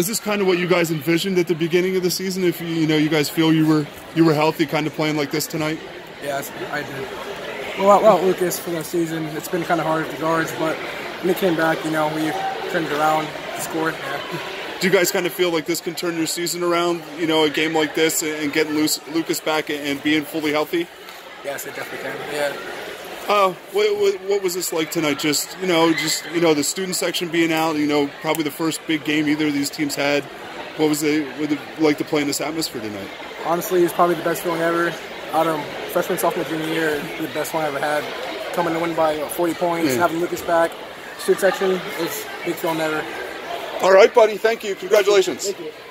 Is this kind of what you guys envisioned at the beginning of the season? If you, you know you guys feel you were you were healthy, kind of playing like this tonight. Yes, I did. Well, well, Lucas for the season, it's been kind of hard with the guards, but when he came back, you know, we turned it around, scored. Yeah. Do you guys kind of feel like this can turn your season around? You know, a game like this and getting Lucas back and being fully healthy. Yes, it definitely can. Yeah. Uh, what, what, what, was this like tonight? Just you know, just you know, the student section being out. You know, probably the first big game either of these teams had. What was it, what it like to play in this atmosphere tonight? Honestly, it's probably the best feeling ever. Out of freshman, sophomore, junior year, the best one I ever had. Coming to win by 40 points, yeah. having Lucas back, student section is big feeling ever. All right, buddy. Thank you. Congratulations. Thank you. Thank you.